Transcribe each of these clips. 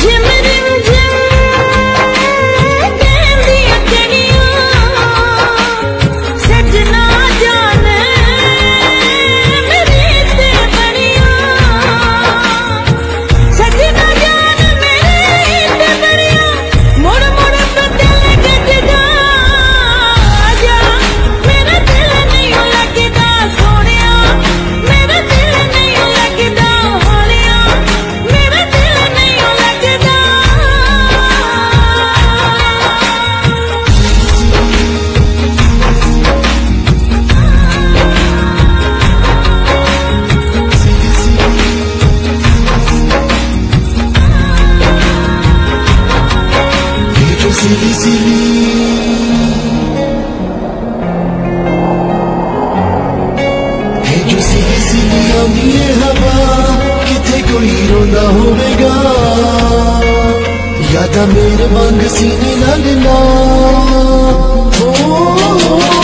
Gemini'nde silsili है जो सिली सिली आंधी है हवा किथे कोई रोंदा होवेगा यादा मेरे वांग सीने लगना ओ, ओ, ओ, ओ,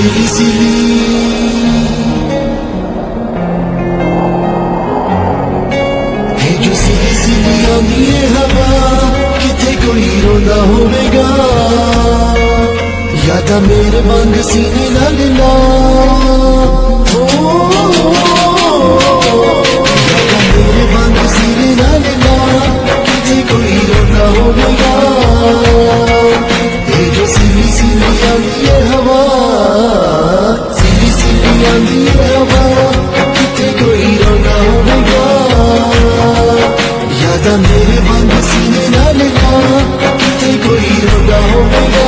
sevgisini है जो सीधी सीधी आंधी है हवा कितने कोई रोंदा होवेगा यादा मेरे वांग सीने लगना ओ, ओ, ओ, ओ, over you.